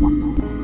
one moment.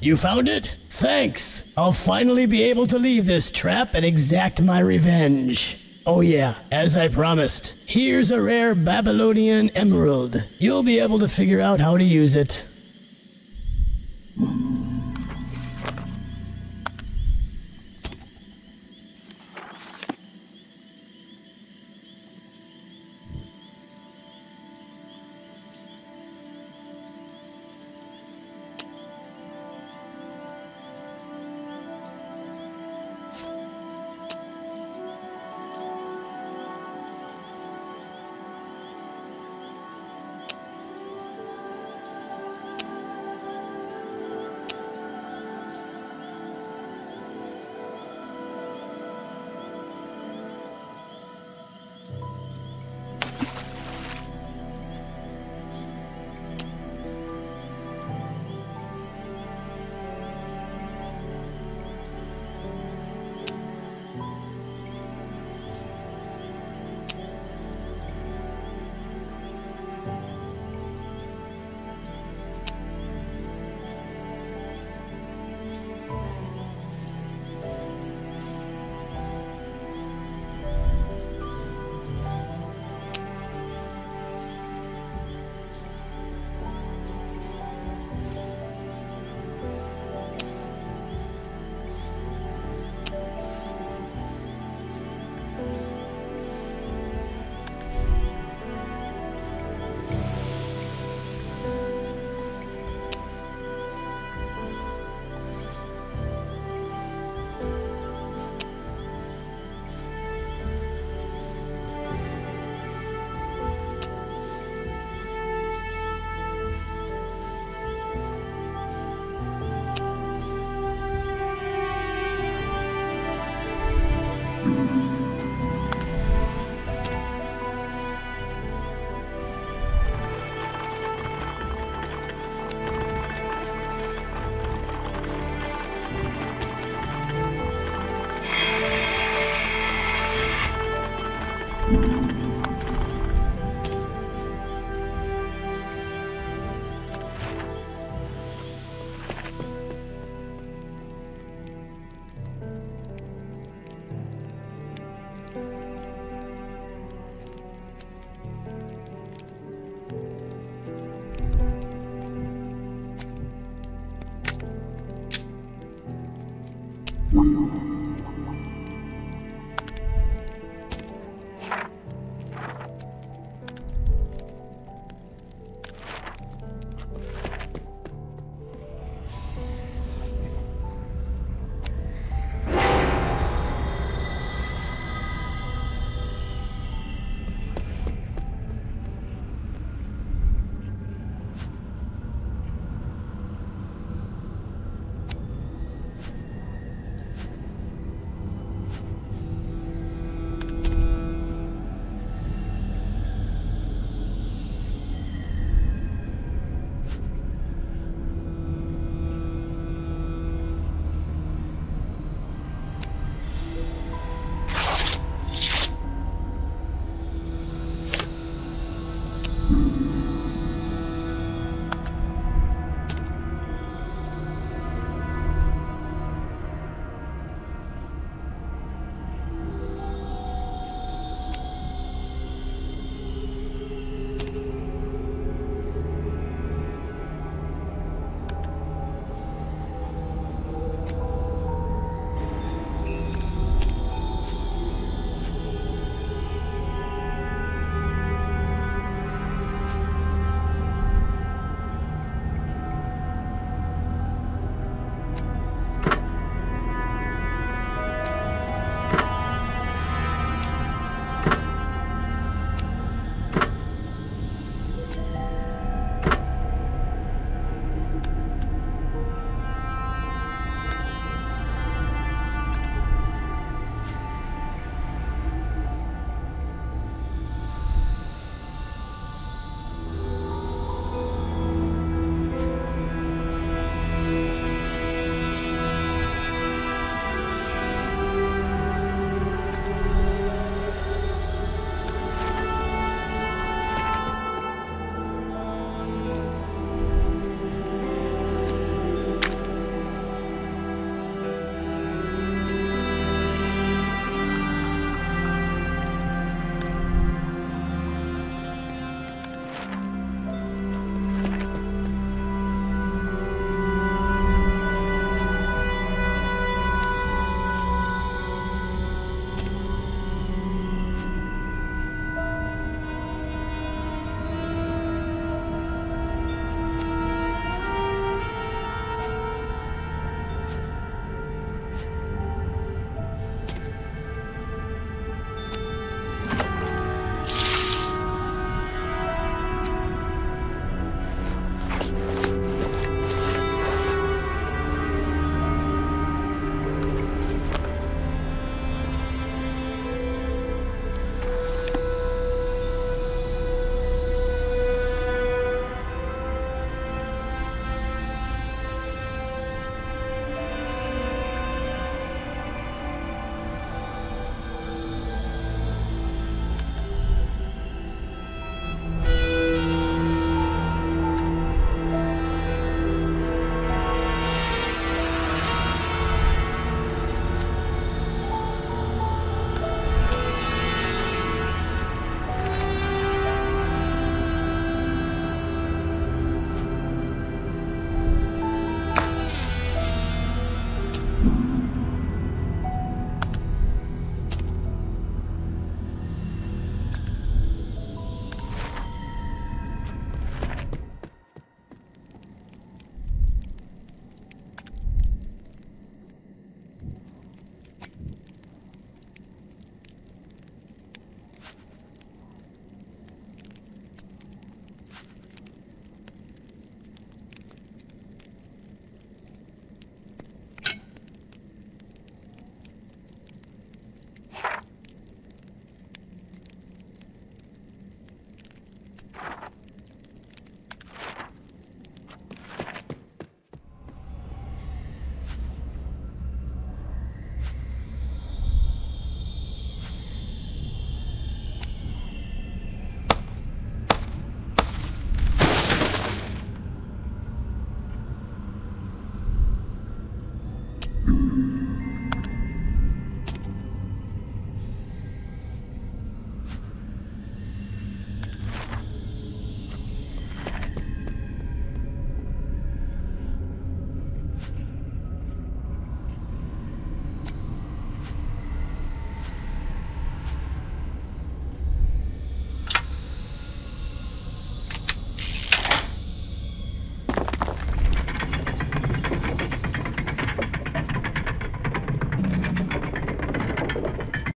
You found it? Thanks. I'll finally be able to leave this trap and exact my revenge. Oh yeah, as I promised, here's a rare Babylonian emerald. You'll be able to figure out how to use it.